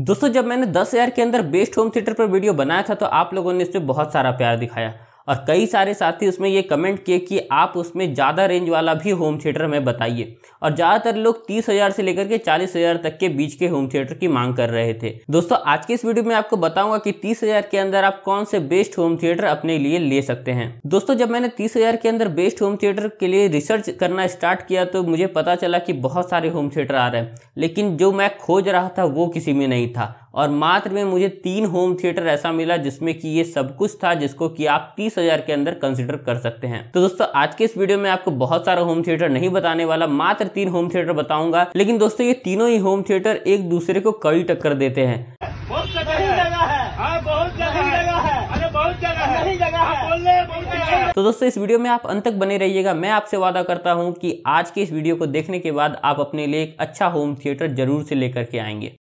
दोस्तों, जब मैंने दस हज़ार के अंदर बेस्ट होम थिएटर पर वीडियो बनाया था तो आप लोगों ने इस पर बहुत सारा प्यार दिखाया। और कई सारे साथी उसमें ये कमेंट किए कि आप उसमें ज़्यादा रेंज वाला भी होम थिएटर हमें बताइए। और ज़्यादातर लोग तीस हज़ार से लेकर के चालीस हज़ार तक के बीच के होम थिएटर की मांग कर रहे थे। दोस्तों, आज के इस वीडियो में आपको बताऊँगा कि तीस हज़ार के अंदर आप कौन से बेस्ट होम थिएटर अपने लिए ले सकते हैं। दोस्तों, जब मैंने तीस हज़ार के अंदर बेस्ट होम थिएटर के लिए रिसर्च करना स्टार्ट किया तो मुझे पता चला कि बहुत सारे होम थिएटर आ रहे हैं, लेकिन जो मैं खोज रहा था वो किसी में नहीं था। और मात्र में मुझे तीन होम थिएटर ऐसा मिला जिसमें कि ये सब कुछ था जिसको कि आप तीस हज़ार के अंदर कंसिडर कर सकते हैं। तो दोस्तों आज के इस वीडियो में आपको बहुत सारा होम थिएटर नहीं बताने वाला मात्र तीन होम थिएटर बताऊँगा। लेकिन दोस्तों ये तीनों ही होम थिएटर एक दूसरे को कड़ी टक्कर देते हैं। बहुत जगह है। हाँ, बहुत जगह है। अरे बहुत जगह है। नहीं जगह है। बोलने बहुत जगह है। तो दोस्तों इस वीडियो में आप अंत तक बने रहिएगा। मैं आपसे वादा करता हूँ कि आज के इस वीडियो को देखने के बाद आप अपने लिए एक अच्छा होम थिएटर ज़रूर से लेकर के आएँगे।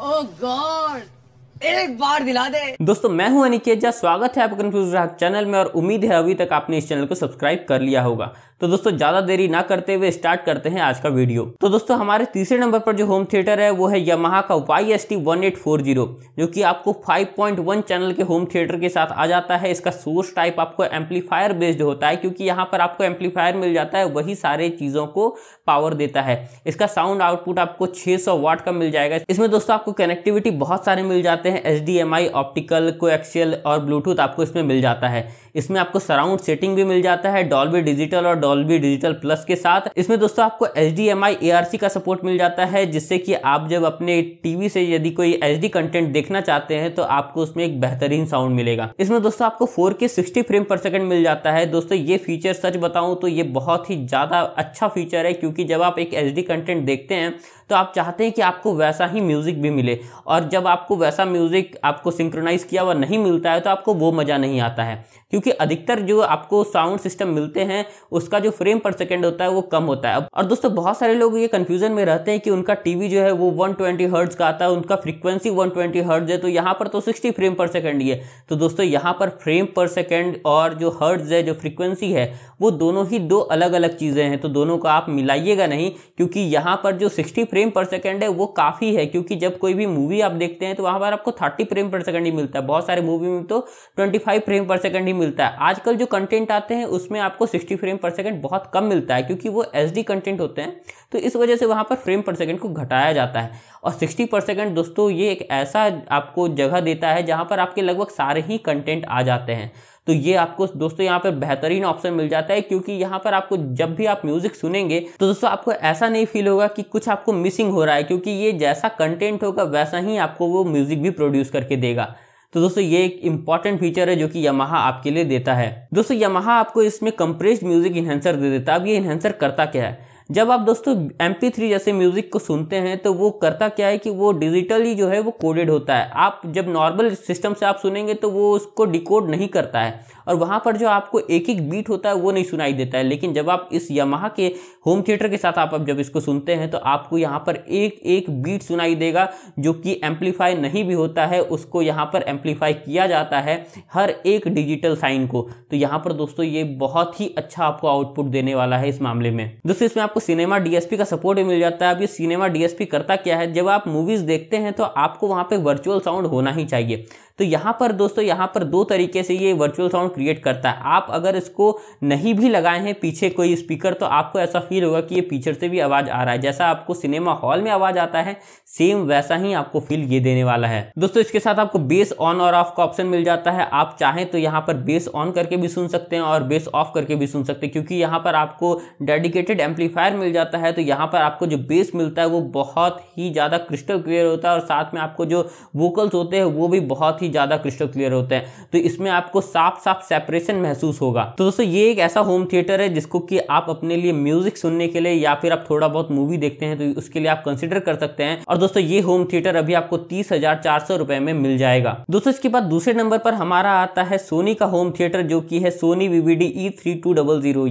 गॉड एक बार दिला दे। दोस्तों, मैं हूँ अनिकेत झा। स्वागत है आपका कंफ्यूज ग्राहक चैनल में और उम्मीद है अभी तक आपने इस चैनल को सब्सक्राइब कर लिया होगा। तो दोस्तों, ज़्यादा देरी ना करते हुए स्टार्ट करते हैं आज का वीडियो तो दोस्तों, हमारे तीसरे नंबर पर जो होम थिएटर है, वो है यमाहा का Y S T one eight four zero जो कि आपको 5.1 चैनल के होम थिएटर के साथ आ जाता है। इसका सोर्स टाइप आपको एम्पलीफायर बेस्ड होता है, क्योंकि यहाँ पर आपको एम्पलीफायर मिल जाता है, वही सारे चीज़ों को पावर देता है। इसका साउंड आउटपुट आपको 600 वाट का मिल जाएगा। इसमें दोस्तों, आपको कनेक्टिविटी बहुत सारे मिल जाते हैं। आई ऑप्टिकल कोएक्शियल और ब्लूटूथ आपको इसमें मिल जाता है। इसमें आपको सराउंड सेटिंग भी मिल जाता है। डॉल्बी डिजिटल और डॉल्बी डिजिटल प्लस के साथ। इसमें दोस्तों आपको एच डी का सपोर्ट मिल जाता है, जिससे कि आप जब अपने टीवी से यदि कोई एच कंटेंट देखना चाहते हैं तो आपको उसमें एक बेहतरीन साउंड मिलेगा। इसमें दोस्तों आपको फोर के सिक्सटी फ्रेम पर सेकंड मिल जाता है। दोस्तों, ये फीचर सच बताऊँ तो ये बहुत ही ज़्यादा अच्छा फीचर है, क्योंकि जब आप एक HD कंटेंट देखते हैं तो आप चाहते हैं कि आपको वैसा ही म्यूज़िक भी मिले। और जब आपको वैसा म्यूज़िक आपको सिंक्रोनाइज किया हुआ नहीं मिलता है तो आपको वो मज़ा नहीं आता है। क्योंकि अधिकतर जो आपको साउंड सिस्टम मिलते हैं, उसका जो फ्रेम पर सेकेंड होता है, वो कम होता है। और दोस्तों, बहुत सारे लोग ये कंफ्यूजन में रहते हैं कि उनका टीवी जो है, वो 120 ट्वेंटी का आता है, उनका फ्रीक्वेंसी 120 ट्वेंटी है तो यहाँ पर तो 60 फ्रेम पर सेकेंड ही है। तो दोस्तों, यहाँ पर फ्रेम पर सेकेंड और जो हर्ट्ज है, जो फ्रीक्वेंसी है, वो दोनों ही दो अलग अलग चीज़ें हैं तो दोनों को आप मिलाइएगा नहीं, क्योंकि यहाँ पर जो सिक्सटी फ्रेम पर सेकेंड है, वो काफ़ी है, क्योंकि जब कोई भी मूवी आप देखते हैं तो वहाँ पर आपको थर्टी फ्रेम पर सेकेंड ही मिलता है। बहुत सारे मूवी में तो ट्वेंटी फ्रेम पर सेकेंड ही मिलता है। आजकल जो कंटेंट आते हैं, उसमें आपको 60 फ्रेम पर सेकंड बहुत कम मिलता है, क्योंकि वो एच कंटेंट होते हैं तो इस वजह से वहाँ पर फ्रेम पर सेकंड को घटाया जाता है। और 60 पर सेकेंड दोस्तों, ये एक ऐसा आपको जगह देता है, जहाँ पर आपके लगभग सारे ही कंटेंट आ जाते हैं। तो ये आपको दोस्तों यहाँ पर बेहतरीन ऑप्शन मिल जाता है, क्योंकि यहाँ पर आपको जब भी आप म्यूज़िक सुनेंगे तो दोस्तों आपको ऐसा नहीं फील होगा कि कुछ आपको मिसिंग हो रहा है, क्योंकि ये जैसा कंटेंट होगा, वैसा ही आपको वो म्यूज़िक भी प्रोड्यूस करके देगा। तो दोस्तों ये एक इंपॉर्टेंट फीचर है जो कि यमाहा आपके लिए देता है। दोस्तों यमाहा आपको इसमें कंप्रेस्ड म्यूज़िक इन्हेंसर दे देता है। अब ये इन्हेंसर करता क्या है? जब आप दोस्तों एम थ्री जैसे म्यूज़िक को सुनते हैं तो वो करता क्या है कि वो डिजिटली जो है वो कोडेड होता है। आप जब नॉर्मल सिस्टम से आप सुनेंगे तो वो उसको डिकोड नहीं करता है। और वहाँ पर जो आपको एक एक बीट होता है, वो नहीं सुनाई देता है। लेकिन जब आप इस यमाहा के होम थिएटर के साथ आप जब इसको सुनते हैं तो आपको यहाँ पर एक एक बीट सुनाई देगा, जो कि एम्पलीफाई नहीं भी होता है, उसको यहाँ पर एम्पलीफाई किया जाता है हर एक डिजिटल साइन को। तो यहाँ पर दोस्तों, ये बहुत ही अच्छा आपको आउटपुट देने वाला है इस मामले में। दोस्तों, इसमें आपको सिनेमा डीएसपी का सपोर्ट भी मिल जाता है। अब ये सिनेमा डीएसपी करता क्या है? जब आप मूवीज़ देखते हैं तो आपको वहाँ पे वर्चुअल साउंड होना ही चाहिए। तो यहाँ पर दोस्तों, यहाँ पर दो तरीके से ये वर्चुअल साउंड क्रिएट करता है। आप अगर इसको नहीं भी लगाए हैं पीछे कोई स्पीकर तो आपको ऐसा फील होगा कि ये पीछे से भी आवाज़ आ रहा है। जैसा आपको सिनेमा हॉल में आवाज़ आता है सेम वैसा ही आपको फील ये देने वाला है। दोस्तों, इसके साथ आपको बेस ऑन और ऑफ़ का ऑप्शन मिल जाता है। आप चाहें तो यहाँ पर बेस ऑन करके भी सुन सकते हैं और बेस ऑफ़ करके भी सुन सकते हैं, क्योंकि यहाँ पर आपको डेडिकेटेड एम्पलीफायर मिल जाता है। तो यहाँ पर आपको जो बेस मिलता है, वो बहुत ही ज़्यादा क्रिस्टल क्लियर होता है और साथ में आपको जो वोकल्स होते हैं, वो भी बहुत ही ज़्यादा क्रिस्टल क्लियर होते हैं तो इसमें आपको साफ़ साफ़ सेपरेशन महसूस होगा। तो दोस्तों, ये एक ऐसा होम थिएटर है जिसको कि आप अपने लिए म्यूज़िक सुनने के लिए या फिर आप थोड़ा बहुत मूवी देखते हैं तो उसके लिए आप कंसिडर कर सकते हैं। और दोस्तों, ये होम थिएटर अभी आपको तीस रुपए में मिल जाएगा। दोस्तों, इसके बाद दूसरे नंबर पर हमारा आता है सोनी का होम थिएटर जो कि है सोनी वीवीडी ई थ्री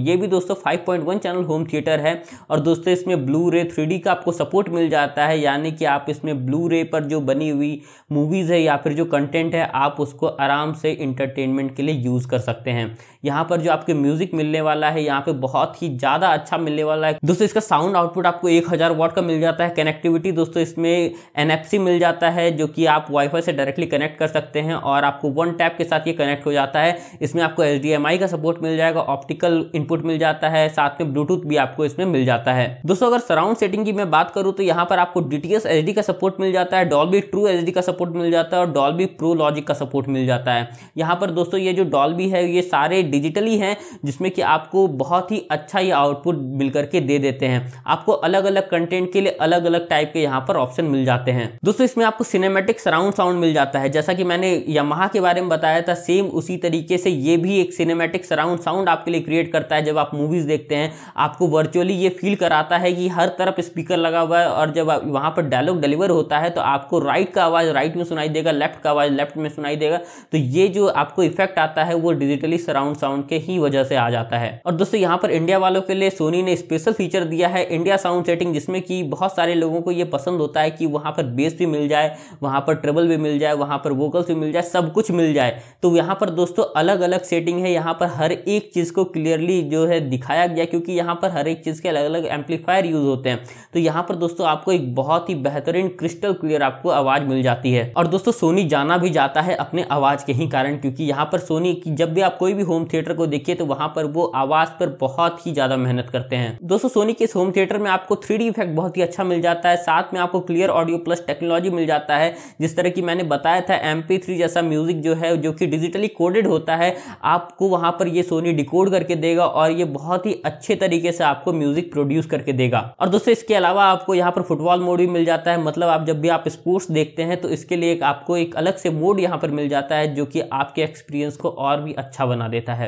ये भी दोस्तों five point one channel home theatre है। और दोस्तों, इसमें ब्लू रे थ्री का आपको सपोर्ट मिल जाता है, यानी कि आप इसमें ब्लू रे पर जो बनी हुई मूवीज़ है या फिर जो कंटेंट कंटेंट है आप उसको आराम से इंटरटेनमेंट के लिए यूज़ कर सकते हैं। यहाँ पर जो आपके म्यूज़िक मिलने वाला है, यहाँ पे बहुत ही ज़्यादा अच्छा मिलने वाला है। दोस्तों, इसका साउंड आउटपुट आपको एक हज़ार वॉट का मिल जाता है। कनेक्टिविटी दोस्तों, इसमें एनएफसी मिल जाता है, जो कि आप वाईफाई से डायरेक्टली कनेक्ट कर सकते हैं और आपको वन टैप के साथ ये कनेक्ट हो जाता है। इसमें आपको एचडीएमआई का सपोर्ट मिल जाएगा ऑप्टिकल इनपुट मिल जाता है, साथ में ब्लूटूथ भी आपको इसमें मिल जाता है। दोस्तों, अगर सराउंड सेटिंग की मैं बात करूँ तो यहाँ पर आपको डी टी का सपोर्ट मिल जाता है डॉल्बी ट्रू एचडी का सपोर्ट मिल जाता है और डॉल्बी प्रो लॉजिक का सपोर्ट मिल जाता है। यहाँ पर दोस्तों, ये जो डॉल्बी है, ये सारे डिजिटली हैं जिसमें कि आपको बहुत ही अच्छा ये आउटपुट मिल करके दे देते हैं। आपको अलग अलग कंटेंट के लिए अलग अलग टाइप के यहाँ पर ऑप्शन मिल जाते हैं। दोस्तों, इसमें आपको सिनेमेटिक सराउंड साउंड मिल जाता है। जैसा कि मैंने यमहा के बारे में बताया था सेम उसी तरीके से ये भी एक सिनेमेटिक सराउंड साउंड आपके लिए क्रिएट करता है। जब आप मूवीज़ देखते हैं, आपको वर्चुअली ये फील कराता है कि हर तरफ़ स्पीकर लगा हुआ है और जब वहाँ पर डायलॉग डिलीवर होता है तो आपको राइट का आवाज़ राइट में सुनाई देगा लेफ़्ट का आवाज़ लेफ़्ट में सुनाई देगा। तो ये जो आपको इफ़ेक्ट आता है, वो डिजिटली सराउंड साउंड के ही वजह से आ जाता है। और दोस्तों, यहाँ पर इंडिया वालों के लिए सोनी ने स्पेशल फीचर दिया है इंडिया साउंड सेटिंग जिसमें कि बहुत सारे लोगों को ये पसंद होता है कि वहाँ पर बेस भी मिल जाए, वहाँ पर ट्रेबल भी मिल जाए, वहाँ पर वोकल्स भी मिल जाए, सब कुछ मिल जाए। तो यहाँ पर दोस्तों अलग अलग सेटिंग है। यहाँ पर हर एक चीज़ को क्लियरली जो है दिखाया गया, क्योंकि यहाँ पर हर एक चीज़ के अलग अलग एम्पलीफायर यूज़ होते हैं। तो यहाँ पर दोस्तों, आपको एक बहुत ही बेहतरीन क्रिस्टल क्लियर आपको आवाज़ मिल जाती है। और दोस्तों सोनी जाना भी जाता है अपने आवाज़ के ही कारण, क्योंकि यहाँ पर सोनी की जब भी आप कोई भी होम थिएटर को देखिए तो वहाँ पर वो आवाज़ पर बहुत ही ज़्यादा मेहनत करते हैं। दोस्तों सोनी के इस होम थिएटर में आपको थ्री इफ़ेक्ट बहुत ही अच्छा मिल जाता है। साथ में आपको क्लियर ऑडियो प्लस टेक्नोलॉजी मिल जाता है, जिस तरह की मैंने बताया था एम जैसा म्यूज़िक जो है, जो कि डिजिटली कोडेड होता है, आपको वहाँ पर ये सोनी डिकोड करके देगा और ये बहुत ही अच्छे तरीके से आपको म्यूज़िक प्रोड्यूस करके देगा। और दोस्तों, इसके अलावा आपको यहाँ पर फुटबॉल मोड भी मिल जाता है। मतलब आप जब भी आप स्पोर्ट्स देखते हैं तो इसके लिए आपको एक अलग से मोड यहाँ पर मिल जाता है, जो कि आपके एक्सपीरियंस को और भी अच्छा बना देता है।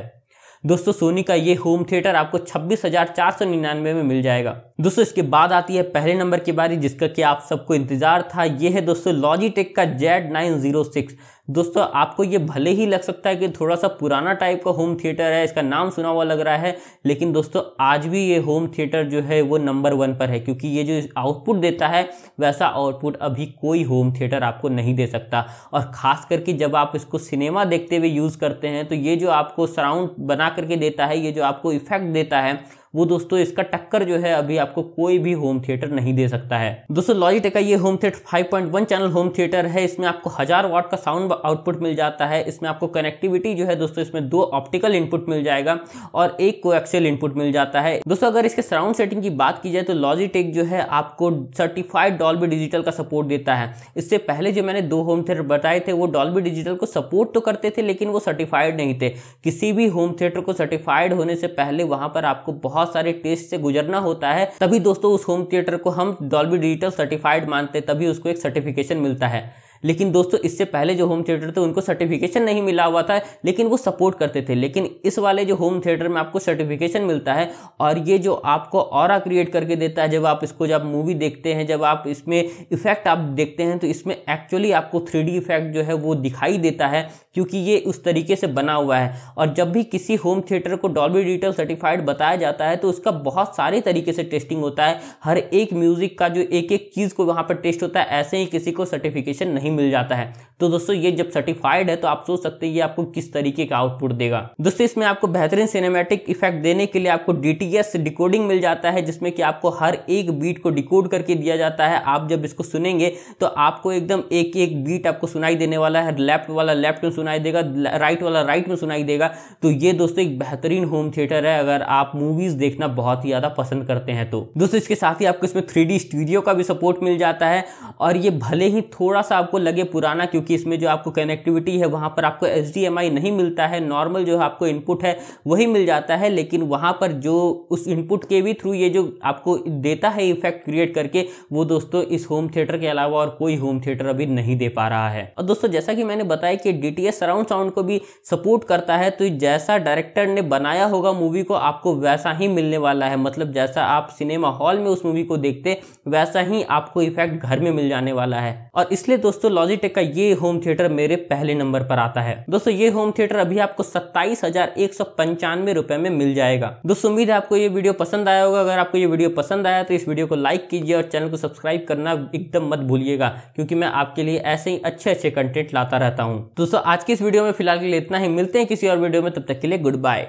दोस्तों, सोनी का ये होम थिएटर आपको छब्बीस हज़ार चार सौ निन्यानवे में मिल जाएगा। दोस्तों, इसके बाद आती है पहले नंबर की बारी, जिसका कि आप सबको इंतज़ार था। ये है दोस्तों लॉजिटेक का जेड नाइन ज़ीरो सिक्स। दोस्तों, आपको ये भले ही लग सकता है कि थोड़ा सा पुराना टाइप का होम थिएटर है, इसका नाम सुना हुआ लग रहा है, लेकिन दोस्तों, आज भी ये होम थिएटर जो है, वो नंबर वन पर है, क्योंकि ये जो आउटपुट देता है, वैसा आउटपुट अभी कोई होम थिएटर आपको नहीं दे सकता। और ख़ास करके जब आप इसको सिनेमा देखते हुए यूज़ करते हैं तो ये जो आपको सराउंड बना करके देता है, ये जो आपको इफ़ेक्ट देता है वो दोस्तों, इसका टक्कर जो है अभी आपको कोई भी होम थिएटर नहीं दे सकता है। दोस्तों लॉजिटेक का ये home theatre 5.1 channel home theatre है। इसमें आपको हज़ार वाट का साउंड आउटपुट मिल जाता है। इसमें आपको कनेक्टिविटी जो है दोस्तों, इसमें दो ऑप्टिकल इनपुट मिल जाएगा और एक कोएक्सियल इनपुट मिल जाता है। दोस्तों, अगर इसके सराउंड सेटिंग की बात की जाए तो लॉजिटेक जो है आपको सर्टिफाइड डॉल्बी डिजिटल का सपोर्ट देता है। इससे पहले जो मैंने दो होम थिएटर बताए थे, वो डॉल्बी डिजिटल को सपोर्ट तो करते थे, लेकिन वो सर्टिफाइड नहीं थे। किसी भी होम थिएटर को सर्टिफाइड होने से पहले वहाँ पर आपको बहुत बहुत सारे टेस्ट से गुजरना होता है, तभी दोस्तों उस होम थिएटर को हम डॉल्बी डिजिटल सर्टिफाइड मानते तभी उसको एक सर्टिफिकेशन मिलता है। लेकिन दोस्तों, इससे पहले जो होम थिएटर थे, उनको सर्टिफिकेशन नहीं मिला हुआ था, लेकिन वो सपोर्ट करते थे। लेकिन इस वाले जो होम थिएटर में आपको सर्टिफिकेशन मिलता है, और ये जो आपको और क्रिएट करके देता है, जब आप इसको जब मूवी देखते हैं, जब आप इसमें इफ़ेक्ट आप देखते हैं तो इसमें एक्चुअली आपको थ्री इफ़ेक्ट जो है, वो दिखाई देता है, क्योंकि ये उस तरीके से बना हुआ है। और जब भी किसी होम थिएटर को डॉल्बी डिजिटल सर्टिफाइड बताया जाता है तो उसका बहुत सारे तरीके से टेस्टिंग होता है। हर एक म्यूज़िक का जो एक एक चीज़ को वहाँ पर टेस्ट होता है, ऐसे ही किसी को सर्टिफिकेशन नहीं मिल जाता है। तो दोस्तों, ये जब सर्टिफाइड है तो आप सोच सकते हैं ये आपको किस तरीके का आउटपुट देगा। दोस्तों, इसमें आपको बेहतरीन सिनेमेटिक इफ़ेक्ट देने के लिए आपको डीटीएस डिकोडिंग मिल जाता है, जिसमें कि आपको हर एक बीट को डिकोड करके दिया जाता है। आप जब इसको सुनेंगे तो आपको एकदम एक एक बीट आपको सुनाई देने वाला है। लेफ़्ट वाला लेफ़्ट में सुनाई देगा राइट वाला राइट में सुनाई देगा। तो ये दोस्तों एक बेहतरीन होम थिएटर है, अगर आप मूवीज़ देखना बहुत ही ज़्यादा पसंद करते हैं तो। दोस्तों, इसके साथ ही आपको इसमें थ्री स्टूडियो का भी सपोर्ट मिल जाता है। और ये भले ही थोड़ा सा आपको लगे पुराना, क्योंकि इसमें जो आपको कनेक्टिविटी है, वहाँ पर आपको HDMI नहीं मिलता है। नॉर्मल जो आपको इनपुट है, वही मिल जाता है, लेकिन वहाँ पर जो उस इनपुट के भी थ्रू ये जो आपको देता है इफ़ेक्ट क्रिएट करके, वो दोस्तों इस होम थिएटर के अलावा और कोई होम थिएटर अभी नहीं दे पा रहा है। और दोस्तों, जैसा कि मैंने बताया कि डी सराउंड साउंड को भी सपोर्ट करता है तो जैसा डायरेक्टर ने बनाया होगा मूवी को, आपको वैसा ही मिलने वाला है। मतलब जैसा आप सिनेमा हॉल में उस मूवी को देखते, वैसा ही आपको इफ़ेक्ट घर में मिल जाने वाला है। और इसलिए दोस्तों दोस्तों लॉजिटेक का ये होम थिएटर मेरे पहले नंबर पर आता है। दोस्तों, ये होम थिएटर अभी आपको सत्ताईस रुपए में मिल जाएगा। दोस्तों, उम्मीद है आपको ये वीडियो पसंद आया होगा। अगर आपको ये वीडियो पसंद आया तो इस वीडियो को लाइक कीजिए और चैनल को सब्सक्राइब करना एकदम मत भूलिएगा, क्योंकि मैं आपके लिए ऐसे ही अच्छे अच्छे कंटेंट लाता रहता हूँ। दोस्तों, आज की इस वीडियो में फ़िलहाल के लिए इतना ही। मिलते हैं किसी और वीडियो में, तब तक के लिए गुड बाय